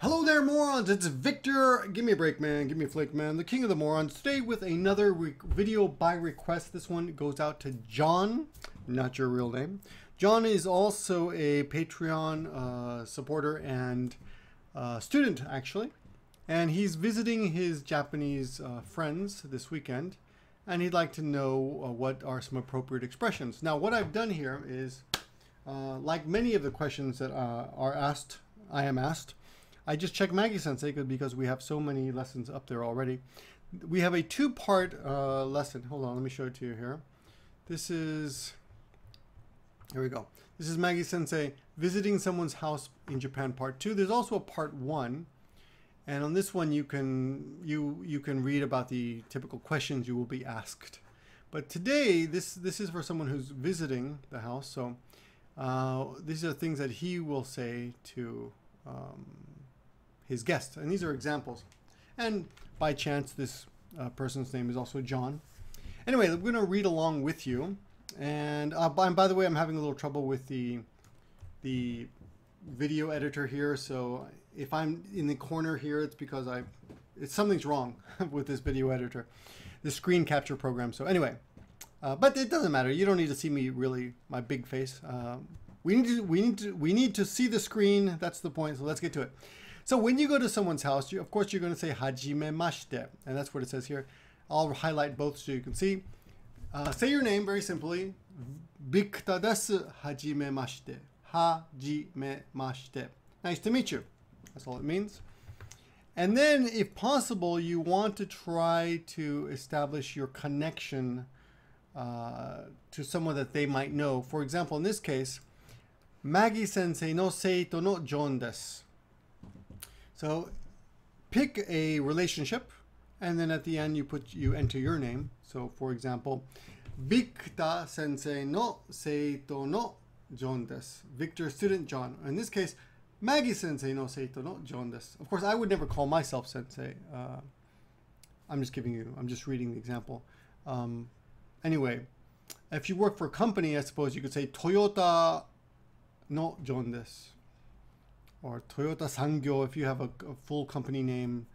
Hello there, morons! It's Victor. Give me a break, man. Give me a flake, man. The king of the morons. Today with another video by request. This one goes out to John, not your real name. John is also a Patreon uh, supporter and uh, student, actually. And he's visiting his Japanese uh, friends this weekend. And he'd like to know uh, what are some appropriate expressions. Now, what I've done here is, uh, like many of the questions that uh, are asked, I am asked, I just checked Maggie Sensei because we have so many lessons up there already. We have a two-part uh, lesson. Hold on, let me show it to you here. This is, here we go. This is Maggie Sensei visiting someone's house in Japan part two. There's also a part one. And on this one, you can you you can read about the typical questions you will be asked. But today, this this is for someone who's visiting the house. So uh, these are things that he will say to um, his guest. And these are examples. And by chance, this uh, person's name is also John. Anyway, I'm going to read along with you. And, uh, by, and by the way, I'm having a little trouble with the the video editor here. So if I'm in the corner here, it's because I it's something's wrong with this video editor, the screen capture program. So anyway, uh, but it doesn't matter. You don't need to see me really my big face. Um, we need to we need to we need to see the screen. That's the point. So let's get to it. So when you go to someone's house, you, of course, you're going to say hajime mashite, and that's what it says here. I'll highlight both so you can see. Uh, say your name very simply. Victor desu hajime mashite. Hajime mashite. Nice to meet you. That's all it means. And then, if possible, you want to try to establish your connection uh, to someone that they might know. For example, in this case, Maggie sensei no seito no John desu. So pick a relationship and then at the end you put you enter your name. So for example, Victor sensei no seito no John desu. Victor student John. In this case, Maggie sensei no seito no John desu. Of course, I would never call myself sensei. Uh, I'm just giving you, I'm just reading the example. Um, anyway, if you work for a company, I suppose you could say Toyota no John desu or Toyota Sangyo if you have a, a full company name,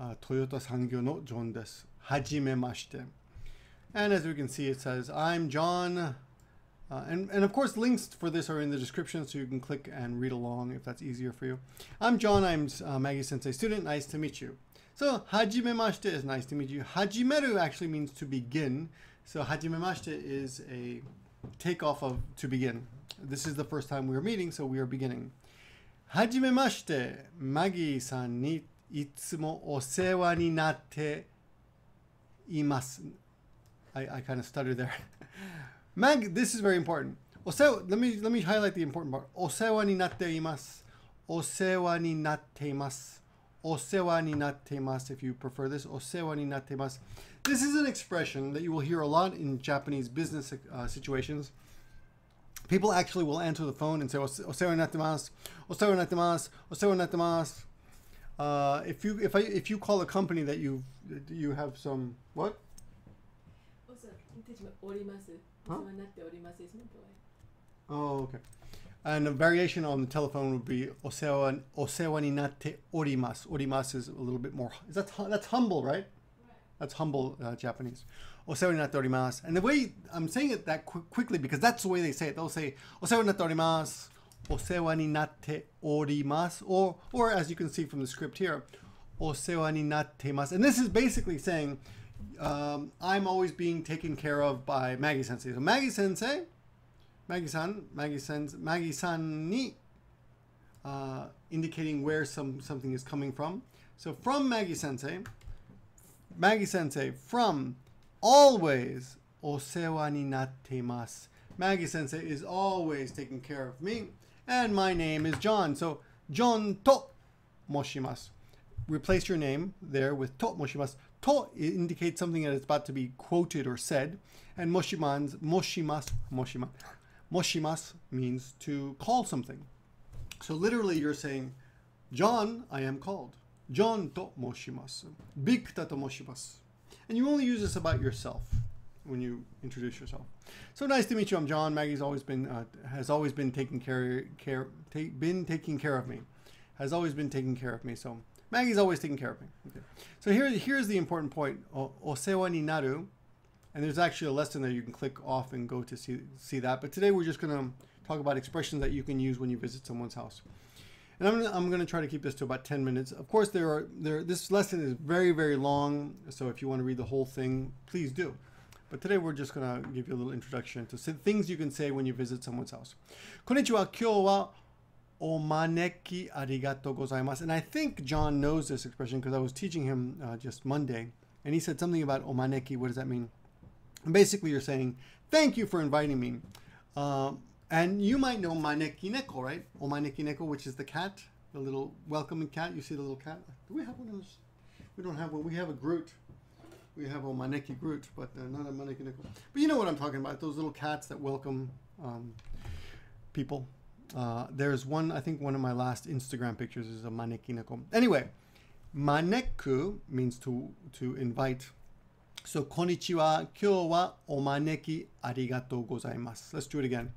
uh, Toyota Sangyo no John desu. Hajime mashite. And as we can see, it says, I'm John. Uh, and, and of course, links for this are in the description, so you can click and read along if that's easier for you. I'm John. I'm uh, Maggie Sensei student. Nice to meet you. So, hajime mashite is nice to meet you. Hajimeru actually means to begin. So, hajime mashite is a takeoff of to begin. This is the first time we are meeting, so we are beginning. はじめまして、マギーさんにいつもお世話になっています。I, I kind of stuttered there. Mag, this is very important. お世話 let me, let me highlight the important part. お世話になっています。お世話になっています。お世話になっています。If you prefer this, お世話になっています。This is an expression that you will hear a lot in Japanese business uh, situations People actually will answer the phone and say, Osero Natimas, Osero Natimas, Osero Natimas. Uh, if you if I if you call a company that you you have some what? Huh? Oh, okay. And a variation on the telephone would be osewa osewa ni natte orimas. Orimas is a little bit more. Is that that's humble, right? That's humble uh, Japanese orimasu and the way I'm saying it that qu- quickly because that's the way they say it they'll say natte orimasu or or as you can see from the script here osewa ni natte masu and this is basically saying um, I'm always being taken care of by Maggie Sensei so Maggie Sensei Maggie-san, Maggie-san's, Maggie-san ni, uh, indicating where some something is coming from. So from Maggie-sensei, Maggie-sensei, from always osewa ni natte masu. Maggie-sensei is always taking care of me, and my name is John. So John to moshimasu. Replace your name there with to moshimasu. To indicates something that is about to be quoted or said, and moshiman's moshimasu moshiman. Moshimas means to call something. So literally you're saying, John, I am called. John to moshimasu. Bikta to moshimasu. And you only use this about yourself when you introduce yourself. So nice to meet you. I'm John. Maggie's always been uh, has always been taking care care ta- been taking care of me. has always been taking care of me. So Maggie's always taking care of me. Okay. So here, here's the important point. Osewa ni naru. And there's actually a lesson there you can click off and go to see, see that. But today we're just going to talk about expressions that you can use when you visit someone's house. And I'm, I'm going to try to keep this to about 10 minutes. Of course, there are there. This lesson is very, very long. So if you want to read the whole thing, please do. But today we're just going to give you a little introduction to things you can say when you visit someone's house. Konnichiwa, kyo wa omaneki arigato gozaimasu. And I think John knows this expression because I was teaching him uh, just Monday. And he said something about omaneki. What does that mean? And basically, you're saying, thank you for inviting me. Um, and you might know maneki neko, right? Omaneki neko, which is the cat, the little welcoming cat. You see the little cat? Do we have one of those? We don't have one. We have a Groot we have a Maneki Groot, but uh, not a Maneki Neko. But you know what I'm talking about, those little cats that welcome um, people. Uh, there's one, I think one of my last Instagram pictures is a Maneki Neko. Anyway, Maneku means to, to invite. So, konnichiwa, kyo wa omaneki arigatou gozaimasu. Let's do it again.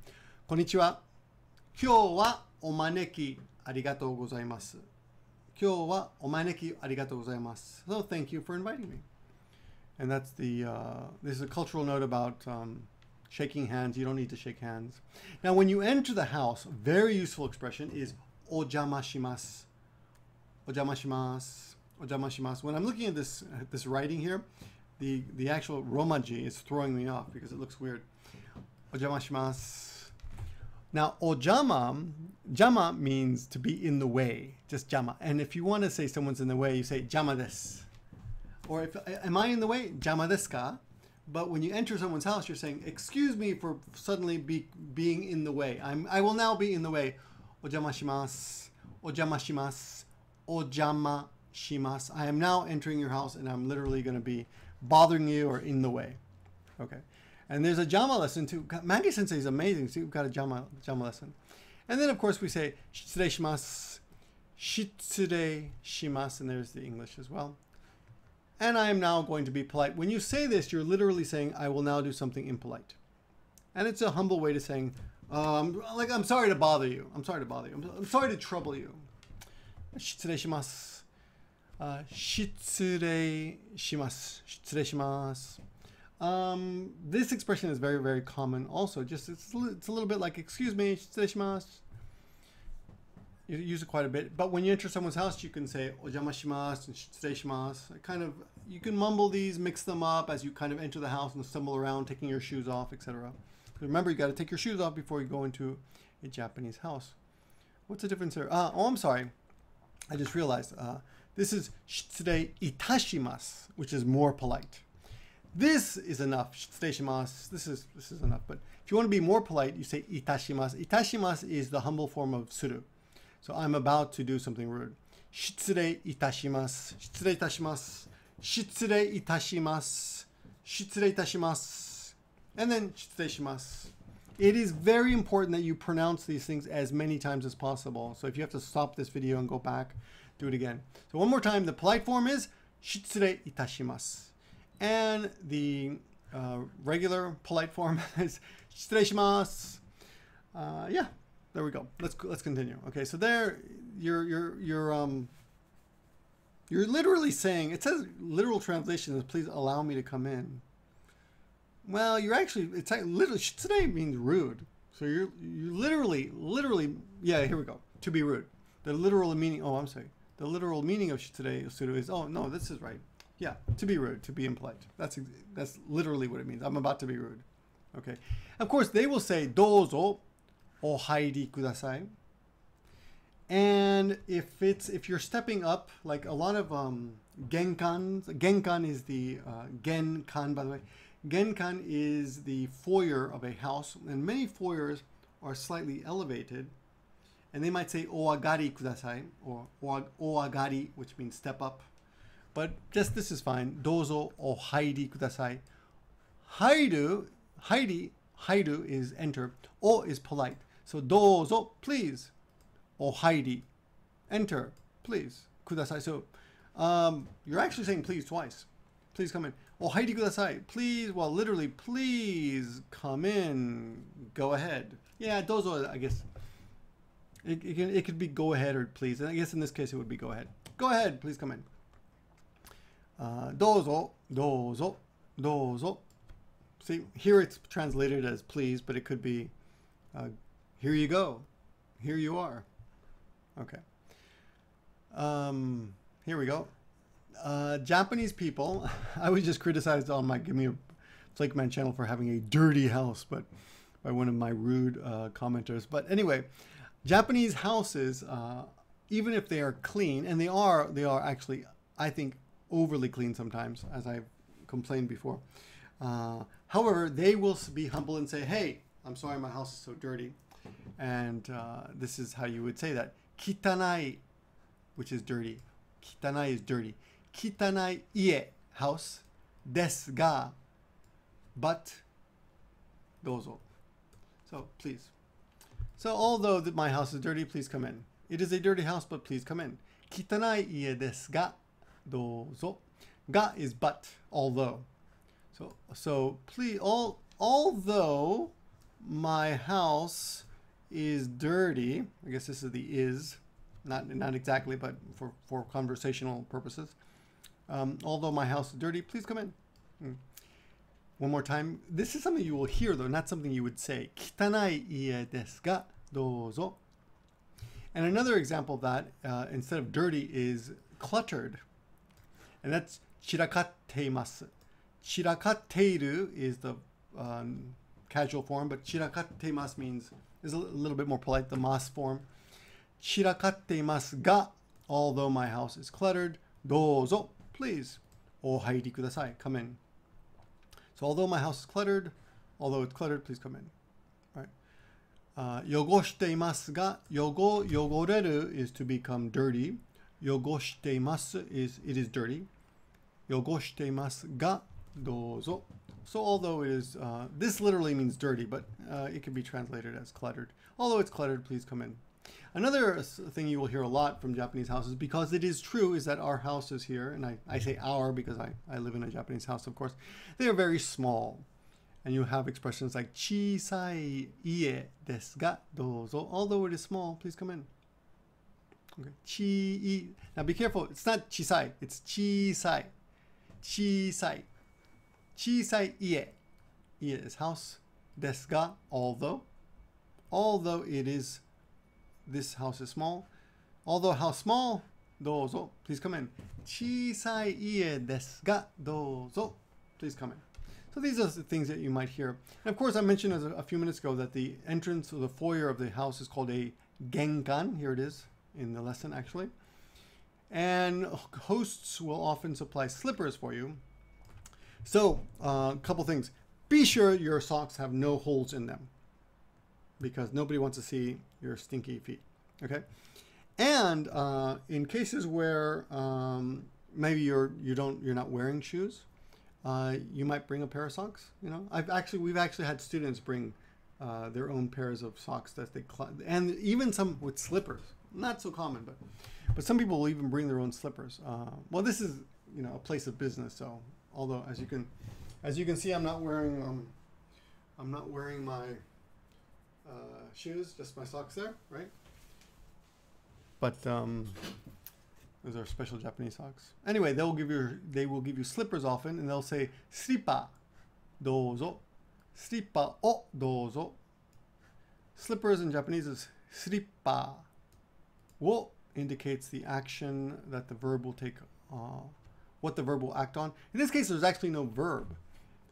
Konnichiwa, kyo wa omaneki arigatou gozaimasu. Kyo wa omaneki arigatou gozaimasu. So, thank you for inviting me and that's the uh, there's a cultural note about um, shaking hands. You don't need to shake hands. Now, when you enter the house, very useful expression is ojamashimasu. Ojamashimasu. Ojamashimasu. When I'm looking at this at this writing here, the the actual romaji is throwing me off because it looks weird. Ojamashimasu. Now, ojama, jama means to be in the way, just jama. And if you want to say someone's in the way, you say jama desu or if am I in the way, jama desu ka? But when you enter someone's house, you're saying, "Excuse me for suddenly be, being in the way. I'm I will now be in the way." Ojama shimasu, ojama shimasu, ojama shimasu. I am now entering your house, and I'm literally going to be bothering you or in the way. Okay, and there's a jama lesson too. Maggie Sensei is amazing. So you've got a jama jama lesson, and then of course we say shitsure shimasu, shitsure shimasu, and there's the English as well and I am now going to be polite. When you say this, you're literally saying, I will now do something impolite. And it's a humble way to saying, um, like, I'm sorry to bother you. I'm sorry to bother you. I'm, I'm sorry to trouble you. Shitsure shimasu. Uh, shitsure shimasu. Shitsure shimasu. Um, this expression is very, very common also. Just, it's, it's a little bit like, excuse me, shimasu you use it quite a bit. But when you enter someone's house, you can say ojamashimasu and shitsureshimasu. Kind of, you can mumble these, mix them up as you kind of enter the house and stumble around, taking your shoes off, etc. Remember, you got to take your shoes off before you go into a Japanese house. What's the difference here? Uh, oh, I'm sorry. I just realized. Uh, this is shitsure itashimasu, which is more polite. This is enough. Shitashimasu. This is this is enough. But if you want to be more polite, you say itashimasu. Itashimasu is the humble form of suru. So I'm about to do something rude. Shitsure itashimasu. Shitsure itashimasu. Shitsure itashimasu. Shitsure itashimasu. And then shitsure shimasu. It is very important that you pronounce these things as many times as possible. So if you have to stop this video and go back, do it again. So one more time, the polite form is shitsure itashimasu. And the uh, regular polite form is shitreshimasu. Uh, yeah, there we go. Let's let's continue. Okay, so there you're you're you're um you're literally saying it says literal translation is please allow me to come in. Well, you're actually it's literally today means rude. So you're you literally literally yeah here we go to be rude. The literal meaning oh I'm sorry the literal meaning of today is oh no this is right yeah, to be rude, to be impolite. That's that's literally what it means. I'm about to be rude. Okay. Of course, they will say dozo ohairi kudasai. And if it's if you're stepping up, like a lot of um, genkans, genkan is the uh, genkan by the way. Genkan is the foyer of a house, and many foyers are slightly elevated, and they might say oagari kudasai or oagari, which means step up. But just this is fine. Dozo ohairi kudasai. Hairu, hairi, hairu is enter. O is polite. So dozo, please. Ohairi, enter, please. Kudasai. So um, you're actually saying please twice. Please come in. Ohairi kudasai. Please, well, literally, please come in. Go ahead. Yeah, dozo, I guess. It, it, it could be go ahead or please. And I guess in this case it would be go ahead. Go ahead, please come in. Uh, dozo, dozo, dozo. See, here it's translated as please, but it could be uh, here you go, here you are. Okay. Um, here we go. Uh, Japanese people, I was just criticized on oh, my Give Me a Flake Man channel for having a dirty house, but by one of my rude commenters. But anyway, Japanese houses, even if they are clean, and they are, they are actually, I think, overly clean sometimes, as I've complained before. Uh, however, they will be humble and say, "Hey, I'm sorry, my house is so dirty," and uh, this is how you would say that: "Kitanai," which is dirty. Kitanai is dirty. Kitanai ie house desu ga, but dozo. So please. So although my house is dirty, please come in. It is a dirty house, but please come in. Kitanai ie desu ga, dozo. Ga is but, although. So so please all although my house is dirty, I guess this is the is, not not exactly, but for, for conversational purposes. Um, although my house is dirty, please come in. Mm. One more time. This is something you will hear though, not something you would say. Kitanai ie desu ga dozo. And another example of that, uh, instead of dirty, is cluttered. And that's chirakatteimasu. Chirakateiru is the um, casual form, but chirakatteimasu means is a little bit more polite, the mas form. Chirakatteimasu ga, although my house is cluttered, dozo, please. O hairi kudasai, come in. So although my house is cluttered, although it's cluttered, please come in. Right. Uh, yogoshiteimasu ga, yogo, yogoreru is to become dirty. Yogoshiteimasu is it is dirty. Yogoshiteimasu ga, dozo. So although it is, uh, this literally means dirty, but uh, it can be translated as cluttered. Although it's cluttered, please come in. Another thing you will hear a lot from Japanese houses, because it is true, is that our houses here, and I, I say our because I, I live in a Japanese house, of course, they are very small. And you have expressions like chisai ie desu ga dozo. Although it is small, please come in. Okay. Chi Now be careful, it's not chisai, it's chisai. Chisai. Chisai ie. Ie is house. Desu ga, although. Although it is, this house is small. Although how small, dozo. Please come in. Chisai ie desu ga, dozo. Please come in. So these are the things that you might hear. And of course, I mentioned a few minutes ago that the entrance or the foyer of the house is called a genkan. Here it is in the lesson, actually. And hosts will often supply slippers for you. So, a uh, couple things. Be sure your socks have no holes in them because nobody wants to see your stinky feet. Okay. And uh, in cases where um, maybe you're you don't you're not wearing shoes, uh, you might bring a pair of socks. You know, I've actually we've actually had students bring uh, their own pairs of socks that they and even some with slippers. Not so common, but but some people will even bring their own slippers. Uh, well, this is you know a place of business, so although as you can as you can see, I'm not wearing um, I'm not wearing my uh, shoes, just my socks there, right? But um, those are special Japanese socks. Anyway, they'll give you they will give you slippers often, and they'll say slipper, dozo, slipper o dozo. Slippers in Japanese is slipper. Wo indicates the action that the verb will take, uh, what the verb will act on. In this case, there's actually no verb.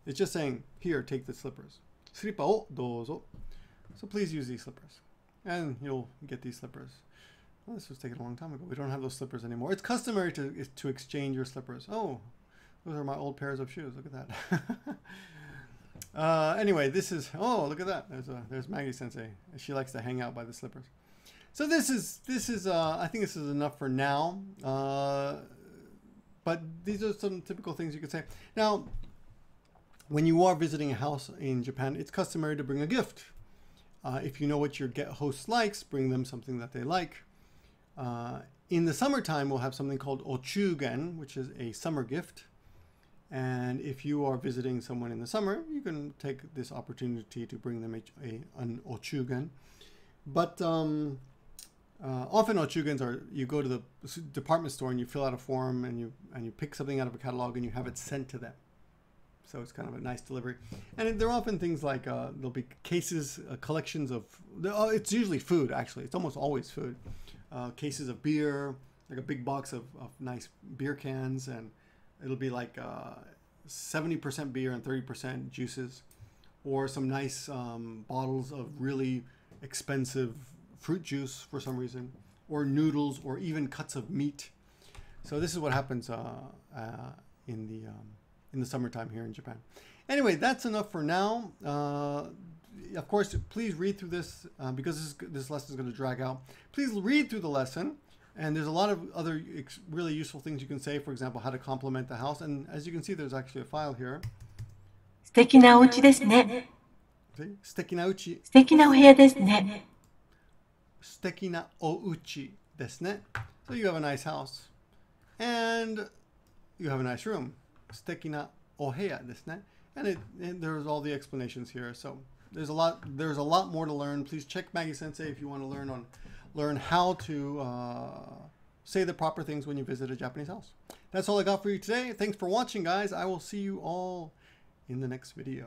It's just saying, here, take the slippers. Slipper o dozo. So please use these slippers. And you'll get these slippers. Well, this was taken a long time ago. We don't have those slippers anymore. It's customary to, to exchange your slippers. Oh, those are my old pairs of shoes. Look at that. uh, anyway, this is, oh, look at that. There's, a, there's Maggie Sensei. She likes to hang out by the slippers. So this is, this is uh, I think this is enough for now. Uh, but these are some typical things you could say. Now, when you are visiting a house in Japan, it's customary to bring a gift. Uh, if you know what your host likes, bring them something that they like. Uh, in the summertime, we'll have something called ochugen, which is a summer gift. And if you are visiting someone in the summer, you can take this opportunity to bring them a, a an ochugen. But um, Uh, often ochugens are you go to the department store and you fill out a form and you and you pick something out of a catalog and you have it sent to them. So it's kind of a nice delivery, and they're often things like uh, there'll be cases, uh, collections of. Uh, it's usually food actually. It's almost always food. Uh, cases of beer, like a big box of, of nice beer cans, and it'll be like uh, seventy percent beer and thirty percent juices, or some nice um, bottles of really expensive fruit juice for some reason, or noodles, or even cuts of meat. So this is what happens uh, uh, in the um, in the summertime here in Japan. Anyway, that's enough for now. Uh, of course, please read through this uh, because this, this lesson is going to drag out. Please read through the lesson. And there's a lot of other really useful things you can say. For example, how to compliment the house. And as you can see, there's actually a file here. 素敵なお家ですね。素敵なお家。素敵なお部屋ですね。素敵なお家ですね. So you have a nice house. And you have a nice room. 素敵なお部屋ですね. And, it, and there's all the explanations here. So there's a lot there's a lot more to learn. Please check Maggie Sensei if you want to learn on learn how to uh, say the proper things when you visit a Japanese house. That's all I got for you today. Thanks for watching, guys. I will see you all in the next video.